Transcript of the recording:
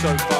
so far.